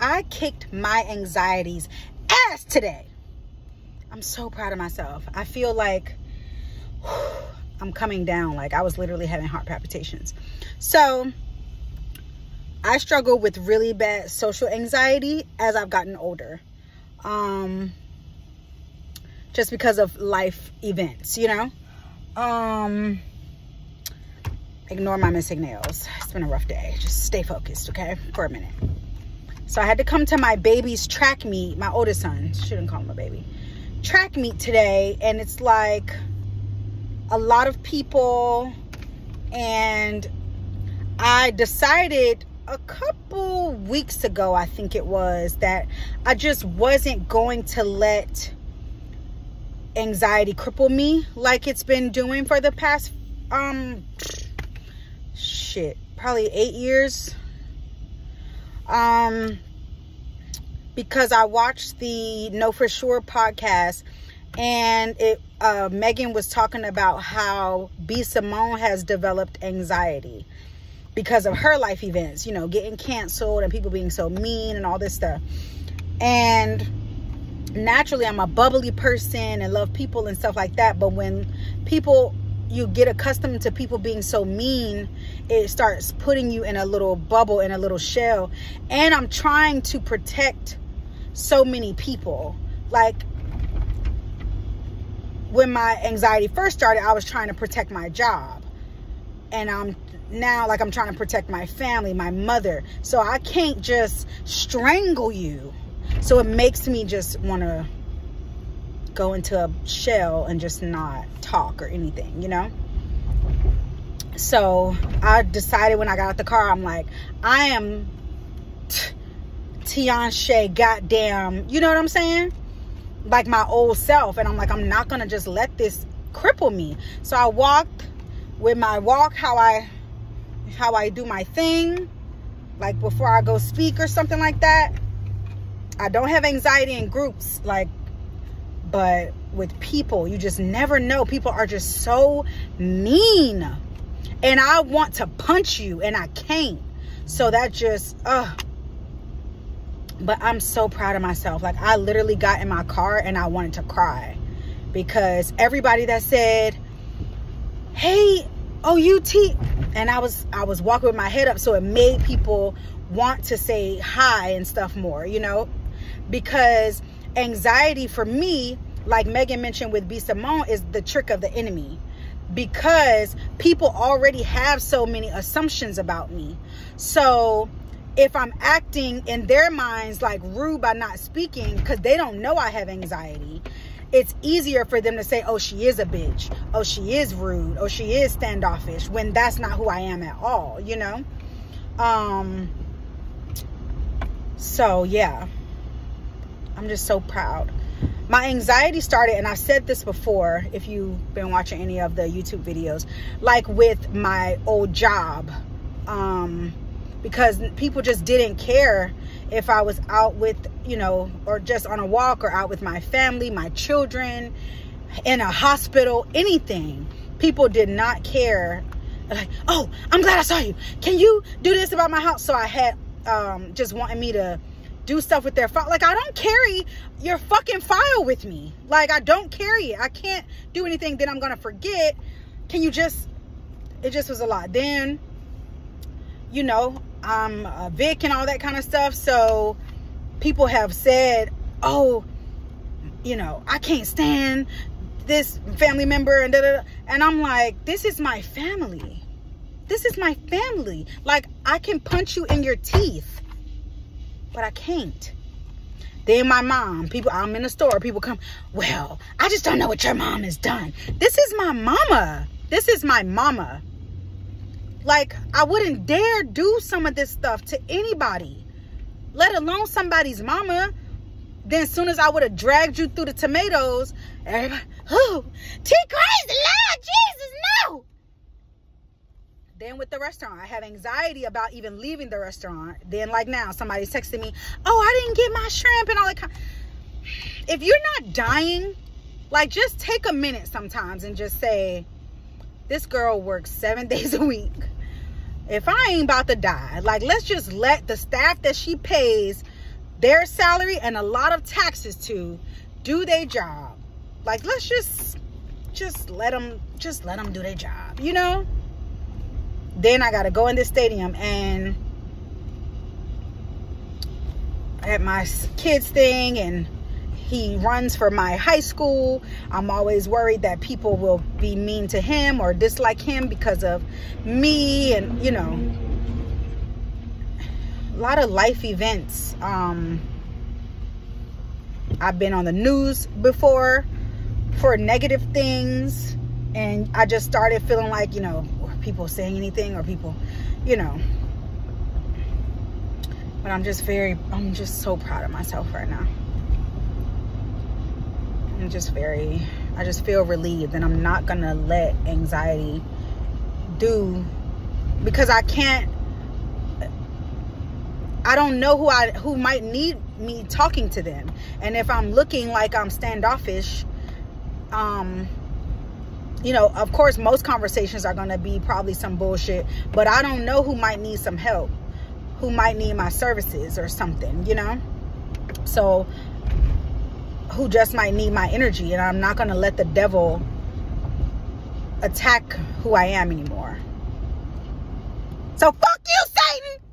I kicked my anxieties ass today. I'm so proud of myself. I feel like I'm coming down. Like I was literally having heart palpitations. So I struggle with really bad social anxiety as I've gotten older. Um, just because of life events, you know? Um, ignore my missing nails. It's been a rough day. Just stay focused, okay? For a minute. So I had to come to my baby's track meet, my oldest son, shouldn't call him a baby, track meet today. And it's like a lot of people. And I decided a couple weeks ago, I think it was, that I just wasn't going to let anxiety cripple me like it's been doing for the past, um, shit, probably eight years. Um, because I watched the Know For Sure podcast and it uh, Megan was talking about how B. Simone has developed anxiety because of her life events, you know, getting canceled and people being so mean and all this stuff. And naturally, I'm a bubbly person and love people and stuff like that. But when people, you get accustomed to people being so mean, it starts putting you in a little bubble, in a little shell. And I'm trying to protect so many people. Like, when my anxiety first started, I was trying to protect my job. And I'm now like I'm trying to protect my family, my mother. So I can't just strangle you. So it makes me just want to go into a shell and just not talk or anything, you know? So I decided when I got out the car, I'm like, I am Tianshe goddamn, you know what I'm saying? Like my old self. And I'm like, I'm not going to just let this cripple me. So I walked with my walk, how I how I do my thing, like before I go speak or something like that. I don't have anxiety in groups, like, but with people, you just never know. People are just so mean. And I want to punch you and I can't. So that just, uh but I'm so proud of myself. Like I literally got in my car and I wanted to cry because everybody that said, hey, OUT, and I was I was walking with my head up so it made people want to say hi and stuff more, you know? Because anxiety for me, like Megan mentioned with B Simone, is the trick of the enemy. Because people already have so many assumptions about me. So if I'm acting in their minds like rude by not speaking because they don't know I have anxiety, it's easier for them to say, oh, she is a bitch. Oh, she is rude. Oh, she is standoffish when that's not who I am at all, you know? Um, so yeah, I'm just so proud. My anxiety started, and I said this before, if you've been watching any of the YouTube videos, like with my old job, um, because people just didn't care if I was out with, you know, or just on a walk or out with my family, my children, in a hospital, anything. People did not care. Like, oh, I'm glad I saw you. Can you do this about my house? So I had um, just wanting me to do stuff with their file. Like, I don't carry your fucking file with me. Like, I don't carry it. I can't do anything that I'm going to forget. Can you just, it just was a lot. Then, you know, I'm a Vic and all that kind of stuff. So people have said, oh, you know, I can't stand this family member and da, da, da. and I'm like, this is my family. This is my family. Like I can punch you in your teeth, but I can't. Then my mom, people, I'm in the store, people come, well, I just don't know what your mom has done. This is my mama. This is my mama. Like, I wouldn't dare do some of this stuff to anybody, let alone somebody's mama. Then as soon as I would have dragged you through the tomatoes, everybody, oh, T Christ, Lord Jesus. Then with the restaurant, I have anxiety about even leaving the restaurant. Then like now, somebody's texting me, oh, I didn't get my shrimp and all that kind. If you're not dying, like just take a minute sometimes and just say, this girl works seven days a week. If I ain't about to die, like let's just let the staff that she pays their salary and a lot of taxes to do their job. Like, let's just, just let them, just let them do their job, you know? Then I got to go in this stadium and at my kids thing and he runs for my high school. I'm always worried that people will be mean to him or dislike him because of me and, you know, a lot of life events. Um, I've been on the news before for negative things and I just started feeling like, you know, people saying anything or people, you know, but I'm just very, I'm just so proud of myself right now. I'm just very, I just feel relieved and I'm not gonna let anxiety do, because I can't, I don't know who I, who might need me talking to them. And if I'm looking like I'm standoffish, um, you know, of course, most conversations are going to be probably some bullshit, but I don't know who might need some help who might need my services or something, you know? So, who just might need my energy. And I'm not going to let the devil attack who I am anymore. So, fuck you, Satan!